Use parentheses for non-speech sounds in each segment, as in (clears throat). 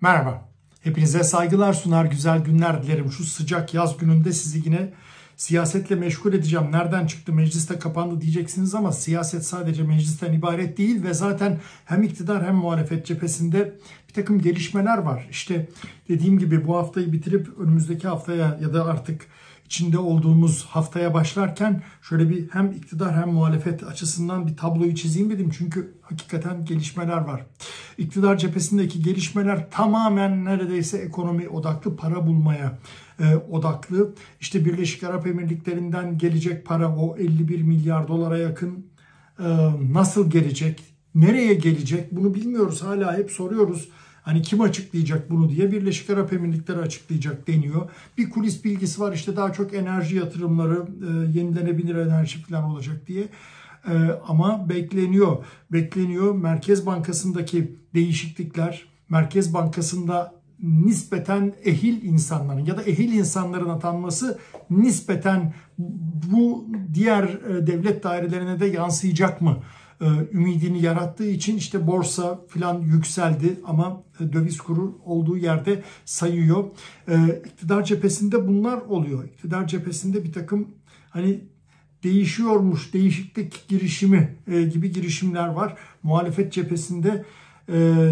Merhaba. Hepinize saygılar sunar, güzel günler dilerim. Şu sıcak yaz gününde sizi yine siyasetle meşgul edeceğim. Nereden çıktı mecliste kapandı diyeceksiniz ama siyaset sadece meclisten ibaret değil ve zaten hem iktidar hem muhalefet cephesinde bir takım gelişmeler var. İşte dediğim gibi bu haftayı bitirip önümüzdeki haftaya ya da artık içinde olduğumuz haftaya başlarken şöyle bir hem iktidar hem muhalefet açısından bir tabloyu çizeyim dedim. Çünkü hakikaten gelişmeler var. İktidar cephesindeki gelişmeler tamamen neredeyse ekonomi odaklı, para bulmaya e, odaklı. İşte Birleşik Arap Emirlikleri'nden gelecek para o 51 milyar dolara yakın e, nasıl gelecek? Nereye gelecek? Bunu bilmiyoruz. Hala hep soruyoruz. Hani kim açıklayacak bunu diye Birleşik Arap Emirlikleri açıklayacak deniyor. Bir kulis bilgisi var işte daha çok enerji yatırımları, e, yenilenebilir enerji falan olacak diye. E, ama bekleniyor. Bekleniyor. Merkez Bankası'ndaki değişiklikler, Merkez Bankası'nda nispeten ehil insanların ya da ehil insanların atanması nispeten bu diğer e, devlet dairelerine de yansıyacak mı? E, ümidini yarattığı için işte borsa filan yükseldi ama e, döviz kuru olduğu yerde sayıyor. E, iktidar cephesinde bunlar oluyor. İktidar cephesinde bir takım hani değişiyormuş, değişiklik girişimi gibi girişimler var. Muhalefet cephesinde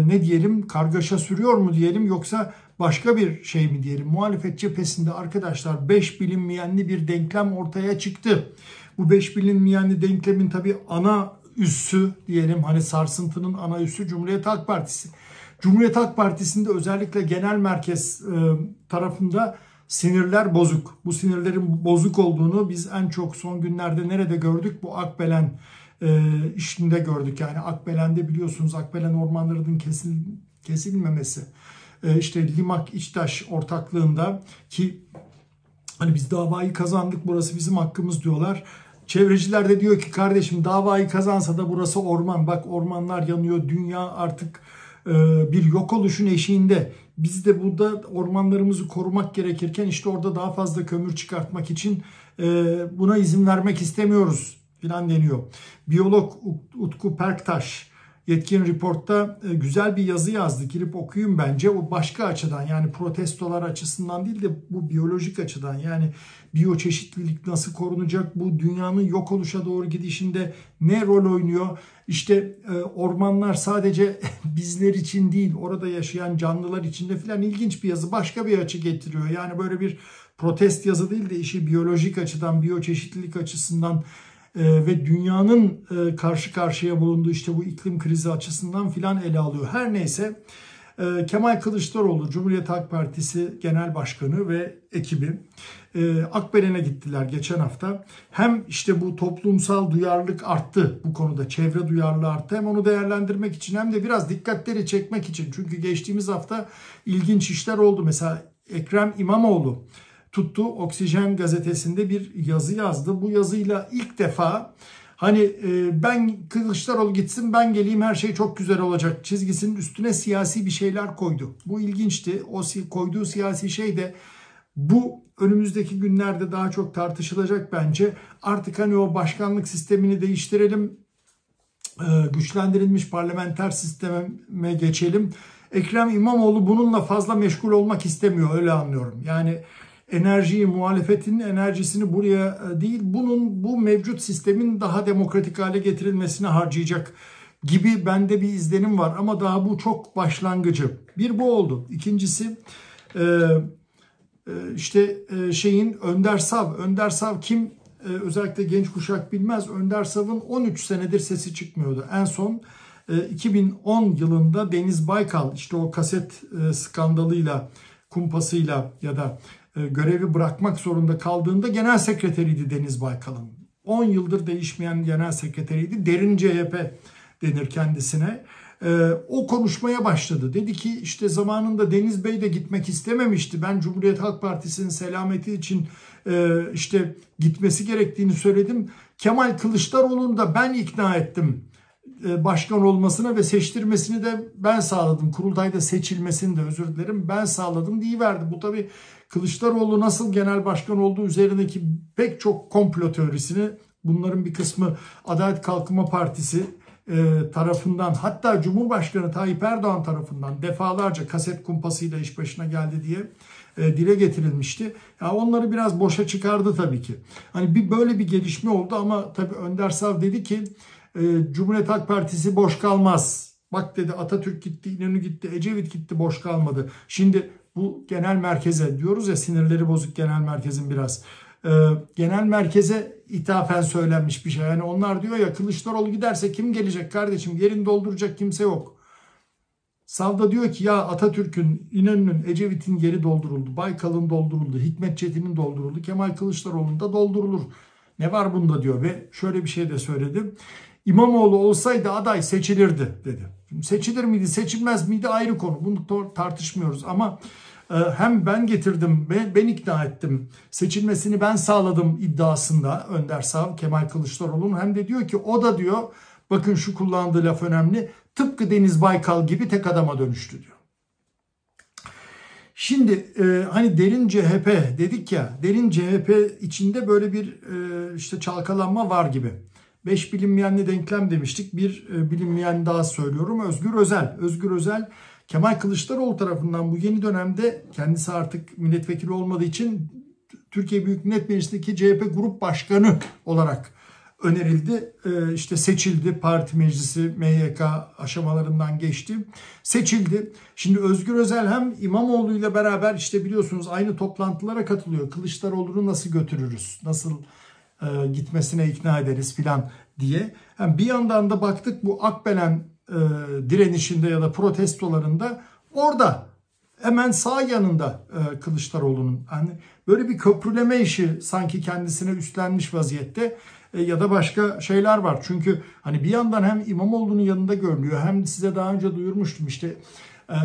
ne diyelim kargaşa sürüyor mu diyelim yoksa başka bir şey mi diyelim? Muhalefet cephesinde arkadaşlar 5 bilinmeyenli bir denklem ortaya çıktı. Bu 5 bilinmeyenli denklemin tabi ana üssü diyelim hani sarsıntının ana üssü Cumhuriyet Halk Partisi. Cumhuriyet Halk Partisi'nde özellikle genel merkez e, tarafında sinirler bozuk. Bu sinirlerin bozuk olduğunu biz en çok son günlerde nerede gördük? Bu Akbelen e, işinde gördük. Yani Akbelen'de biliyorsunuz Akbelen ormanlarının kesil, kesilmemesi. E, işte Limak İçtaş ortaklığında ki hani biz davayı kazandık burası bizim hakkımız diyorlar. Çevreciler de diyor ki kardeşim davayı kazansa da burası orman. Bak ormanlar yanıyor. Dünya artık e, bir yok oluşun eşiğinde. Biz de burada ormanlarımızı korumak gerekirken işte orada daha fazla kömür çıkartmak için e, buna izin vermek istemiyoruz filan deniyor. Biyolog Utku Perktaş Yetkin Report'ta e, güzel bir yazı yazdı. Girip okuyun bence. O başka açıdan yani protestolar açısından değil de bu biyolojik açıdan yani biyoçeşitlilik nasıl korunacak? Bu dünyanın yok oluşa doğru gidişinde ne rol oynuyor? İşte e, ormanlar sadece (laughs) bizler için değil orada yaşayan canlılar için de filan ilginç bir yazı. Başka bir açı getiriyor. Yani böyle bir protest yazı değil de işi biyolojik açıdan, biyoçeşitlilik açısından ve dünyanın e, karşı karşıya bulunduğu işte bu iklim krizi açısından filan ele alıyor. Her neyse e, Kemal Kılıçdaroğlu Cumhuriyet Halk Partisi Genel Başkanı ve ekibi e, Akbelen'e gittiler geçen hafta. Hem işte bu toplumsal duyarlılık arttı bu konuda çevre duyarlılığı arttı hem onu değerlendirmek için hem de biraz dikkatleri çekmek için. Çünkü geçtiğimiz hafta ilginç işler oldu. Mesela Ekrem İmamoğlu tuttu Oksijen gazetesinde bir yazı yazdı. Bu yazıyla ilk defa hani e, ben Kılıçdaroğlu gitsin ben geleyim her şey çok güzel olacak çizgisinin üstüne siyasi bir şeyler koydu. Bu ilginçti. O koyduğu siyasi şey de bu önümüzdeki günlerde daha çok tartışılacak bence. Artık hani o başkanlık sistemini değiştirelim. E, güçlendirilmiş parlamenter sisteme geçelim. Ekrem İmamoğlu bununla fazla meşgul olmak istemiyor öyle anlıyorum. Yani enerjiyi, muhalefetin enerjisini buraya e, değil, bunun bu mevcut sistemin daha demokratik hale getirilmesine harcayacak gibi bende bir izlenim var. Ama daha bu çok başlangıcı. Bir bu oldu. İkincisi e, e, işte şeyin Önder Sav. Önder Sav kim? Özellikle genç kuşak bilmez. Önder Sav'ın 13 senedir sesi çıkmıyordu. En son 2010 yılında Deniz Baykal işte o kaset skandalıyla kumpasıyla ya da görevi bırakmak zorunda kaldığında genel sekreteriydi Deniz Baykal'ın. 10 yıldır değişmeyen genel sekreteriydi. Derin CHP denir kendisine. E, o konuşmaya başladı. Dedi ki işte zamanında Deniz Bey de gitmek istememişti. Ben Cumhuriyet Halk Partisi'nin selameti için e, işte gitmesi gerektiğini söyledim. Kemal Kılıçdaroğlu'nu da ben ikna ettim başkan olmasına ve seçtirmesini de ben sağladım. Kurultayda seçilmesini de özür dilerim ben sağladım diye verdi. Bu tabi Kılıçdaroğlu nasıl genel başkan olduğu üzerindeki pek çok komplo teorisini bunların bir kısmı Adalet Kalkınma Partisi e, tarafından hatta Cumhurbaşkanı Tayyip Erdoğan tarafından defalarca kaset kumpasıyla iş başına geldi diye e, dile getirilmişti. Ya onları biraz boşa çıkardı tabii ki. Hani bir böyle bir gelişme oldu ama tabii Önder Sav dedi ki e, Cumhuriyet Halk Partisi boş kalmaz. Bak dedi Atatürk gitti, İnönü gitti, Ecevit gitti boş kalmadı. Şimdi bu genel merkeze diyoruz ya sinirleri bozuk genel merkezin biraz. E, genel merkeze ithafen söylenmiş bir şey. Yani onlar diyor ya Kılıçdaroğlu giderse kim gelecek kardeşim yerini dolduracak kimse yok. Savda diyor ki ya Atatürk'ün, İnönü'nün, Ecevit'in yeri dolduruldu. Baykal'ın dolduruldu. Hikmet Çetin'in dolduruldu. Kemal Kılıçdaroğlu'nun da doldurulur. Ne var bunda diyor ve şöyle bir şey de söyledi. İmamoğlu olsaydı aday seçilirdi dedi. Şimdi seçilir miydi seçilmez miydi ayrı konu. Bunu tartışmıyoruz ama e, hem ben getirdim, ben ikna ettim, seçilmesini ben sağladım iddiasında Önder Sav, Kemal Kılıçdaroğlu'nun hem de diyor ki o da diyor bakın şu kullandığı laf önemli tıpkı Deniz Baykal gibi tek adama dönüştü diyor. Şimdi e, hani derin CHP dedik ya derin CHP içinde böyle bir e, işte çalkalanma var gibi. Beş bilinmeyenli denklem demiştik. Bir e, bilinmeyen daha söylüyorum. Özgür Özel. Özgür Özel Kemal Kılıçdaroğlu tarafından bu yeni dönemde kendisi artık milletvekili olmadığı için Türkiye Büyük Millet Meclisi'ndeki CHP Grup Başkanı olarak önerildi. E, işte seçildi. Parti meclisi MYK aşamalarından geçti. Seçildi. Şimdi Özgür Özel hem İmamoğlu ile beraber işte biliyorsunuz aynı toplantılara katılıyor. Kılıçdaroğlu'nu nasıl götürürüz? Nasıl e, gitmesine ikna ederiz filan diye. Yani bir yandan da baktık bu Akbelen e, direnişinde ya da protestolarında orada hemen sağ yanında e, Kılıçdaroğlu'nun hani böyle bir köprüleme işi sanki kendisine üstlenmiş vaziyette e, ya da başka şeyler var. Çünkü hani bir yandan hem İmamoğlu'nun yanında görülüyor hem size daha önce duyurmuştum işte e,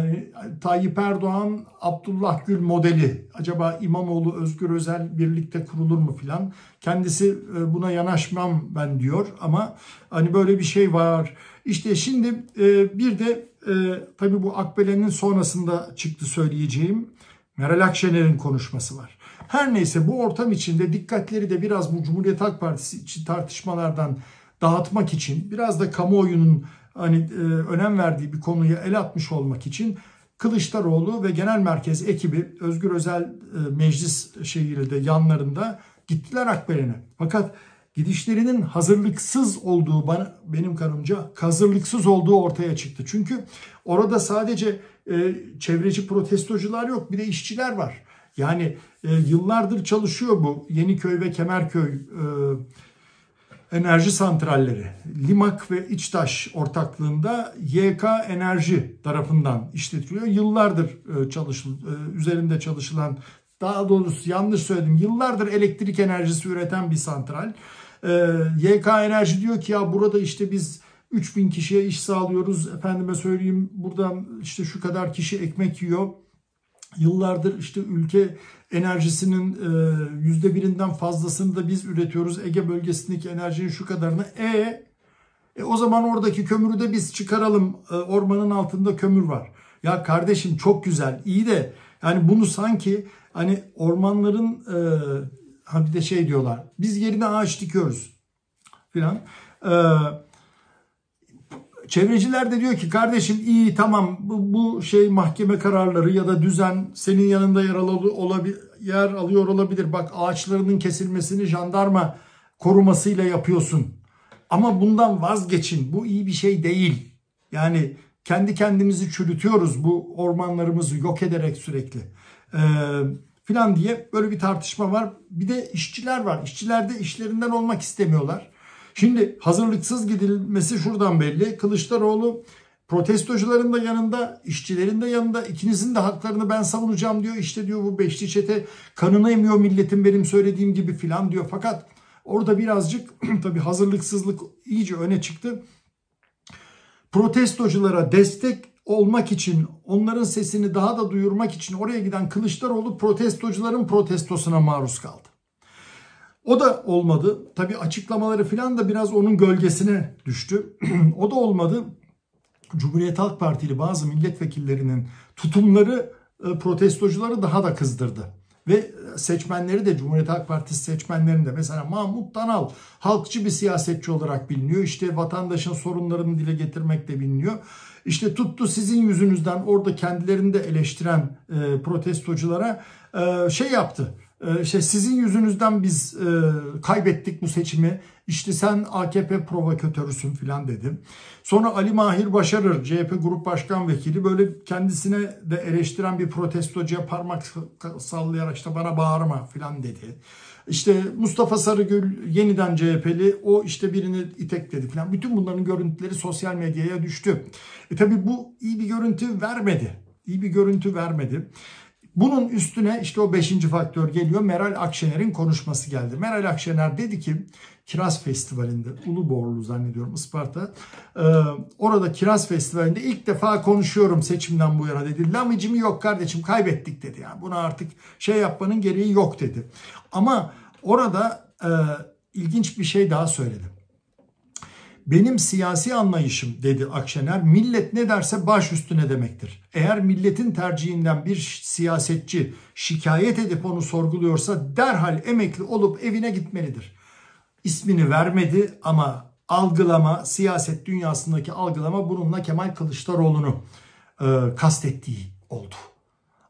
Tayyip Erdoğan, Abdullah Gül modeli acaba İmamoğlu, Özgür Özel birlikte kurulur mu filan. Kendisi e, buna yanaşmam ben diyor ama hani böyle bir şey var. İşte şimdi e, bir de e, tabii bu Akbelen'in sonrasında çıktı söyleyeceğim Meral Akşener'in konuşması var. Her neyse bu ortam içinde dikkatleri de biraz bu Cumhuriyet Halk Partisi için tartışmalardan dağıtmak için biraz da kamuoyunun hani e, önem verdiği bir konuya el atmış olmak için Kılıçdaroğlu ve Genel Merkez ekibi Özgür Özel e, meclis şeyiyle yanlarında gittiler Akbelen'e. Fakat gidişlerinin hazırlıksız olduğu bana benim kanımca hazırlıksız olduğu ortaya çıktı. Çünkü orada sadece e, çevreci protestocular yok bir de işçiler var. Yani e, yıllardır çalışıyor bu Yeniköy ve Kemerköy e, enerji santralleri. Limak ve İçtaş ortaklığında YK Enerji tarafından işletiliyor. Yıllardır e, çalış, e, üzerinde çalışılan daha doğrusu yanlış söyledim. Yıllardır elektrik enerjisi üreten bir santral. E, YK Enerji diyor ki ya burada işte biz 3000 kişiye iş sağlıyoruz. Efendime söyleyeyim buradan işte şu kadar kişi ekmek yiyor. Yıllardır işte ülke enerjisinin e, yüzde birinden fazlasını da biz üretiyoruz. Ege bölgesindeki enerjinin şu kadarını. E, e o zaman oradaki kömürü de biz çıkaralım. E, ormanın altında kömür var. Ya kardeşim çok güzel, iyi de yani bunu sanki hani ormanların e, ha bir de şey diyorlar. Biz yerine ağaç dikiyoruz filan. E, Çevreciler de diyor ki kardeşim iyi tamam bu, bu şey mahkeme kararları ya da düzen senin yanında yer, al, olabi, yer alıyor olabilir. Bak ağaçlarının kesilmesini jandarma korumasıyla yapıyorsun. Ama bundan vazgeçin. Bu iyi bir şey değil. Yani kendi kendimizi çürütüyoruz bu ormanlarımızı yok ederek sürekli. Ee, filan diye böyle bir tartışma var. Bir de işçiler var. İşçiler de işlerinden olmak istemiyorlar. Şimdi hazırlıksız gidilmesi şuradan belli. Kılıçdaroğlu protestocuların da yanında, işçilerin de yanında ikinizin de haklarını ben savunacağım diyor. İşte diyor bu beşli çete kanını emiyor milletin benim söylediğim gibi filan diyor. Fakat orada birazcık (clears throat) tabii hazırlıksızlık iyice öne çıktı. Protestoculara destek olmak için, onların sesini daha da duyurmak için oraya giden Kılıçdaroğlu protestocuların protestosuna maruz kaldı. O da olmadı. Tabii açıklamaları falan da biraz onun gölgesine düştü. (clears throat) o da olmadı. Cumhuriyet Halk Partili bazı milletvekillerinin tutumları e, protestocuları daha da kızdırdı. ve seçmenleri de Cumhuriyet Halk Partisi seçmenlerinde mesela Mahmut Tanal halkçı bir siyasetçi olarak biliniyor. İşte vatandaşın sorunlarını dile getirmekle biliniyor. İşte tuttu sizin yüzünüzden orada kendilerini de eleştiren e, protestoculara e, şey yaptı. İşte sizin yüzünüzden biz e, kaybettik bu seçimi. İşte sen AKP provokatörüsün filan dedim. Sonra Ali Mahir Başarır CHP Grup Başkan Vekili böyle kendisine de eleştiren bir protestocuya parmak sallayarak işte bana bağırma filan dedi. İşte Mustafa Sarıgül yeniden CHP'li o işte birini itekledi falan. Bütün bunların görüntüleri sosyal medyaya düştü. E tabi bu iyi bir görüntü vermedi. İyi bir görüntü vermedi. Bunun üstüne işte o beşinci faktör geliyor. Meral Akşener'in konuşması geldi. Meral Akşener dedi ki Kiraz Festivali'nde Uluborlu zannediyorum Isparta. Ee, orada Kiraz Festivali'nde ilk defa konuşuyorum seçimden bu yana dedi. Lamicimi yok kardeşim kaybettik dedi. Yani buna artık şey yapmanın gereği yok dedi. Ama orada e, ilginç bir şey daha söyledi. Benim siyasi anlayışım dedi Akşener millet ne derse baş üstüne demektir. Eğer milletin tercihinden bir siyasetçi şikayet edip onu sorguluyorsa derhal emekli olup evine gitmelidir. İsmini vermedi ama algılama, siyaset dünyasındaki algılama bununla Kemal Kılıçdaroğlu'nu e, kastettiği oldu.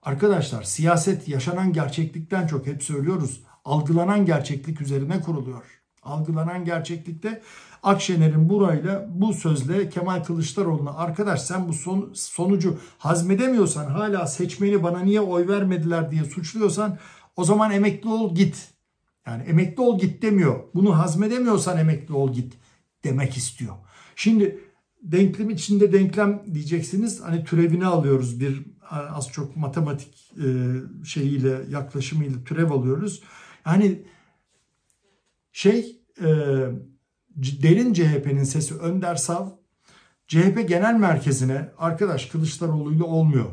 Arkadaşlar siyaset yaşanan gerçeklikten çok hep söylüyoruz. Algılanan gerçeklik üzerine kuruluyor. Algılanan gerçeklikte Akşener'in burayla bu sözle Kemal Kılıçdaroğlu'na arkadaş sen bu son, sonucu hazmedemiyorsan hala seçmeni bana niye oy vermediler diye suçluyorsan o zaman emekli ol git. Yani emekli ol git demiyor. Bunu hazmedemiyorsan emekli ol git demek istiyor. Şimdi denklem içinde denklem diyeceksiniz. Hani türevini alıyoruz bir az çok matematik e, şeyiyle yaklaşımıyla türev alıyoruz. Yani şey e, derin CHP'nin sesi Önder Sav CHP genel merkezine arkadaş Kılıçdaroğlu ile olmuyor.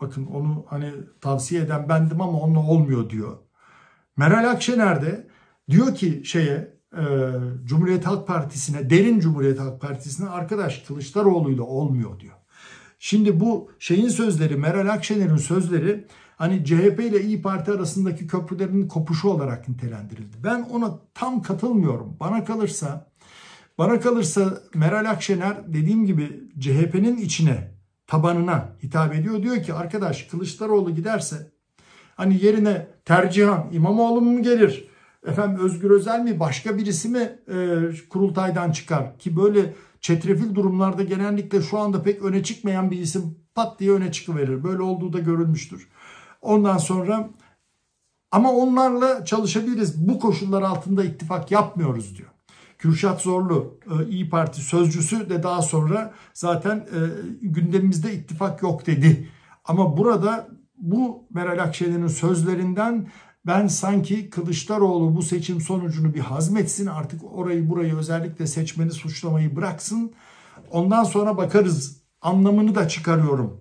Bakın onu hani tavsiye eden bendim ama onunla olmuyor diyor. Meral Akşener de diyor ki şeye e, Cumhuriyet Halk Partisi'ne derin Cumhuriyet Halk Partisi'ne arkadaş Kılıçdaroğlu ile olmuyor diyor. Şimdi bu şeyin sözleri Meral Akşener'in sözleri hani CHP ile İyi Parti arasındaki köprülerin kopuşu olarak nitelendirildi. Ben ona tam katılmıyorum. Bana kalırsa bana kalırsa Meral Akşener dediğim gibi CHP'nin içine, tabanına hitap ediyor. Diyor ki arkadaş Kılıçdaroğlu giderse hani yerine tercihan İmamoğlu mu gelir? Efendim Özgür Özel mi başka birisi mi e, kurultaydan çıkar? Ki böyle çetrefil durumlarda genellikle şu anda pek öne çıkmayan bir isim pat diye öne çıkıverir. Böyle olduğu da görülmüştür. Ondan sonra ama onlarla çalışabiliriz. Bu koşullar altında ittifak yapmıyoruz diyor. Kürşat Zorlu e, İyi Parti sözcüsü de daha sonra zaten e, gündemimizde ittifak yok dedi. Ama burada bu Meral Akşener'in sözlerinden ben sanki Kılıçdaroğlu bu seçim sonucunu bir hazmetsin artık orayı burayı özellikle seçmeni suçlamayı bıraksın. Ondan sonra bakarız anlamını da çıkarıyorum.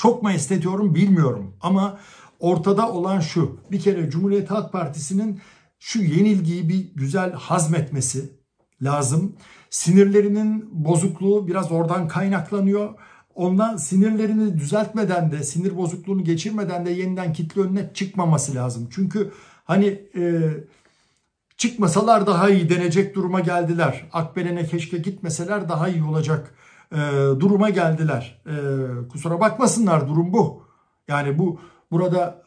Çok mu esnetiyorum bilmiyorum ama ortada olan şu bir kere Cumhuriyet Halk Partisi'nin şu yenilgiyi bir güzel hazmetmesi lazım. Sinirlerinin bozukluğu biraz oradan kaynaklanıyor. Ondan sinirlerini düzeltmeden de sinir bozukluğunu geçirmeden de yeniden kitle önüne çıkmaması lazım. Çünkü hani e, çıkmasalar daha iyi denecek duruma geldiler. Akbelen'e keşke gitmeseler daha iyi olacak e, duruma geldiler. E, kusura bakmasınlar durum bu. Yani bu burada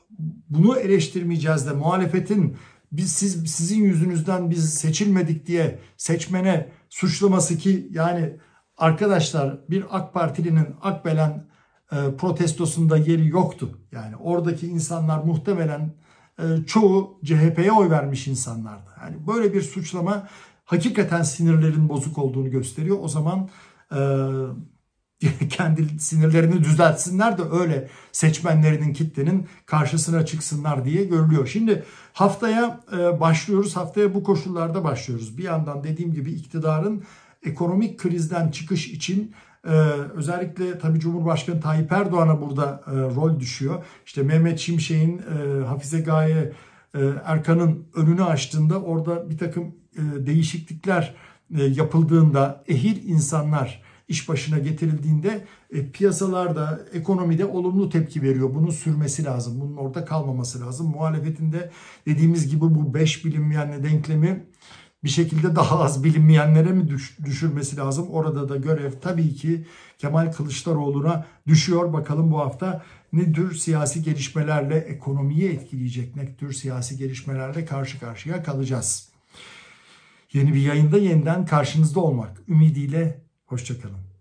bunu eleştirmeyeceğiz de muhalefetin biz siz sizin yüzünüzden biz seçilmedik diye seçmene suçlaması ki yani arkadaşlar bir AK Partilinin Akbelen e, protestosunda yeri yoktu. Yani oradaki insanlar muhtemelen e, çoğu CHP'ye oy vermiş insanlardı. Yani böyle bir suçlama hakikaten sinirlerin bozuk olduğunu gösteriyor. O zaman e, (laughs) kendi sinirlerini düzeltsinler de öyle seçmenlerinin kitlenin karşısına çıksınlar diye görülüyor. Şimdi haftaya e, başlıyoruz. Haftaya bu koşullarda başlıyoruz. Bir yandan dediğim gibi iktidarın ekonomik krizden çıkış için ee, özellikle tabii Cumhurbaşkanı Tayyip Erdoğan'a burada e, rol düşüyor. İşte Mehmet Şimşek'in, e, Hafize Gaye Erkan'ın önünü açtığında orada bir takım değişiklikler yapıldığında ehil insanlar iş başına getirildiğinde e, piyasalarda, ekonomide olumlu tepki veriyor. Bunun sürmesi lazım. Bunun orada kalmaması lazım. Muhalefetinde dediğimiz gibi bu beş bilinmeyenle denklemi bir şekilde daha az bilinmeyenlere mi düş, düşürmesi lazım? Orada da görev tabii ki Kemal Kılıçdaroğlu'na düşüyor. Bakalım bu hafta ne tür siyasi gelişmelerle ekonomiyi etkileyecek, ne tür siyasi gelişmelerle karşı karşıya kalacağız. Yeni bir yayında yeniden karşınızda olmak ümidiyle hoşçakalın.